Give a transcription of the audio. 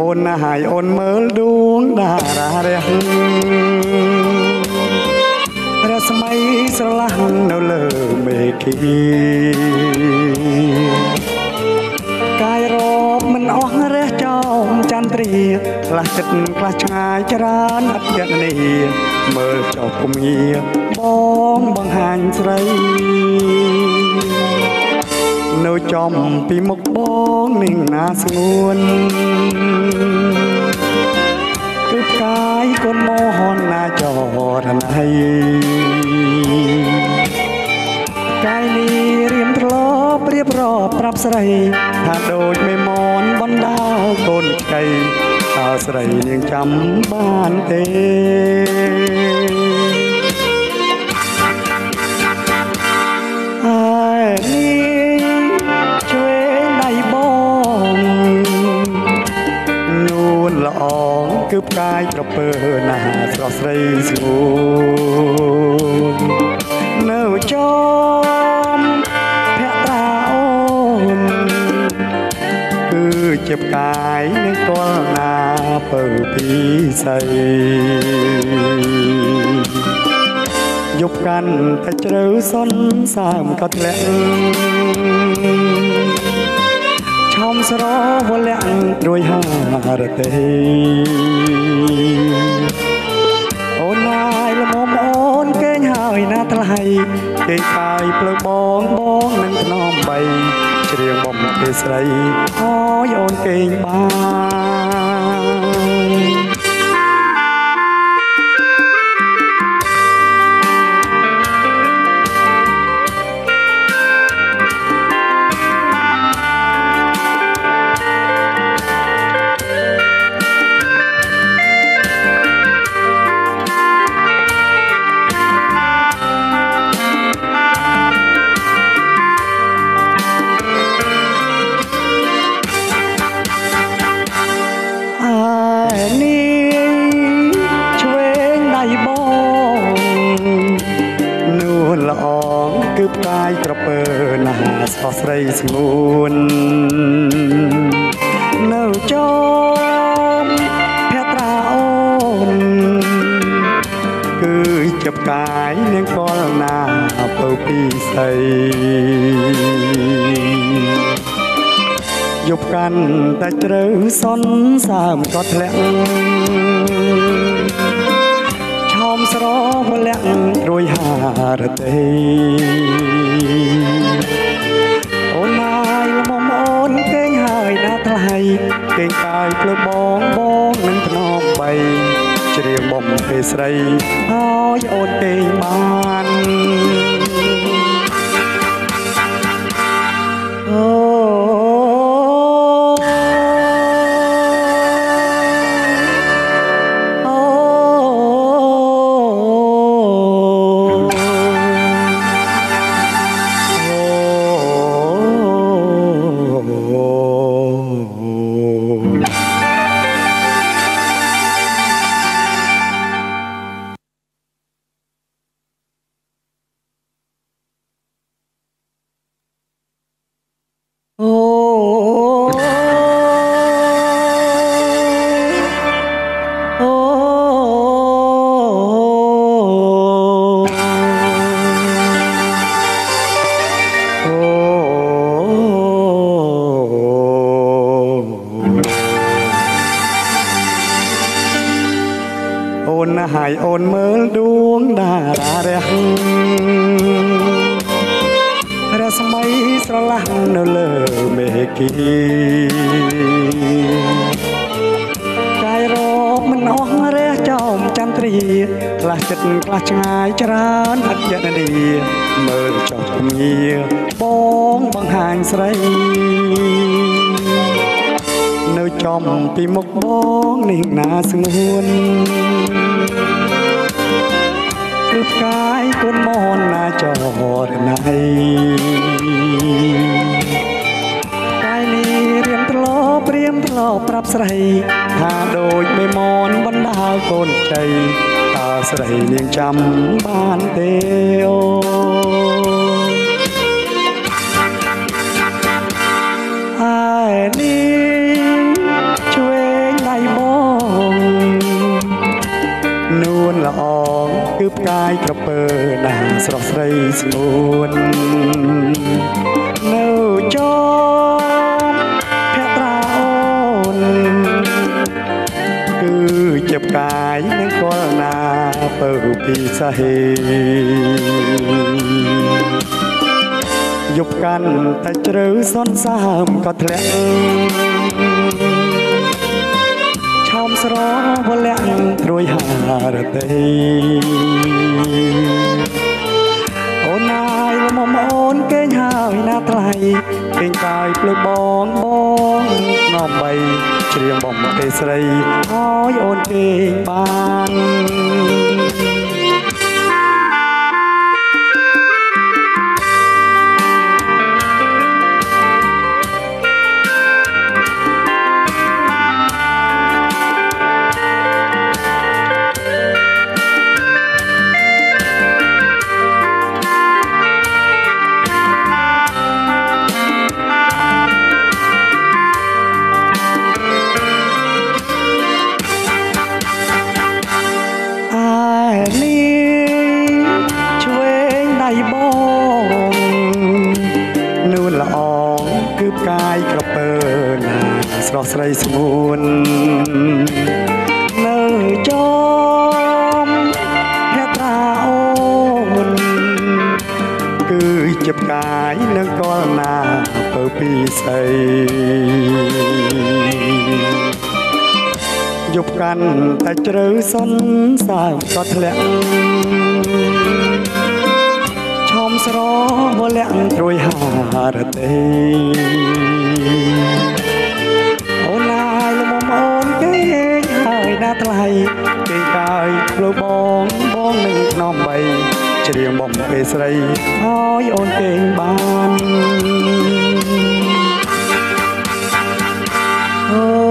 អូនណាហើយអូនមើលដួងតារារះរស្មីស្រឡះនៅលើមេឃីកាយរອບមិនអស់រះចោមចន្ទ្រាខ្លះចិត្តខ្លះឆ្ងាយច្រើនអត់យត្តនីមើលចុះគុំងាបងបង្ហាញស្រី នៅចំពីមុខបងនឹងណាស្ងួនគឺផ្កាយគុណមោហនណាចរណៃកាយនេះរៀមត្រឡប់រៀបរាប់ប្រាប់ស្រី ថាដូចមេមនបណ្ដាលកូនក្តីតើស្រីនាងចាំបានទេ នួនល្អងគឺផ្កាយក្រពើណាស្រស់ស្រីស្ងួននៅចំភក្ត្រាអូនគឺជាផ្កាយនឹងគល់ណាពៅពីស័យយប់កាន់តែជ្រៅសនសាមក៏ធ្លាក់ឆោ មស្រវលាក់រួយហារទេអូនណាយល្មមអូនគេងហើយណាថ្លៃគេងកាយភ្លើបងបងនឹងថ្នមបីច្រៀងបំទេស្រីអើយអូនគេងបាន ស់ស្រីស្ងួននៅចំភក្ត្រាអូនគឺជាផ្កាយនាងកលណាពៅពីស័យយប់កាន់តែជ្រៅសនសាមក៏ធ្លាក់ឆោមស្រវលាក់រួយហារទេ យភ្លើបងបងនឹងថ្នមបីច្រៀងបំពេស្រីហើយអូនគេងបាន អូនណាហើយអូនមើលដួងតារារះរស្មីស្រឡះនៅលើមេគីកាយរອບមិនអស់រះចោមចន្ទ្រាខ្លះចិត្តខ្លះឆ្ងាយច្រើនអត់យត្តនីមើលចុះគំងាបងបង្ហាញស្រីនៅចំពីមុខបងនេះណាស្ងួន ប់ស្រីថាដូចមេមនបណ្ដាលកូនចៃតើស្រីនាងចាំបានទេអូហើយនេះជួយដៃបងនួនល្អគឺផ្កាយក្រពើណាស្រស់ស្រីស្ងួននៅចោ កាយនឹងកលណាពើពីសហេយប់កាន់តែជ្រៅសនសាមក៏ធ្លាក់ឆោមស្រវលាក់ត្រួយហារតីអូនណាយលមអូនគេងហើយ ណាថ្លៃគេងកាយភ្លើបងបងងំបីច្រៀងបំទេស្រីឲ្យអូនគេងបាន ស្រស់ស្រីស្ងួននៅចោមភក្ត្រាអូនគឺជាផ្កាយនឹងកលណាពើពីស្អីយប់កាន់តែជ្រៅសនសាមក៏ធ្លាក់ឆោមស្រវលាក់ត្រួយហារតី ថ្ងៃពេលកាយផ្លូវបងបងនឹងខ្នំបីច្រៀងបងអេស្រីហើយអូនគេងបានអូ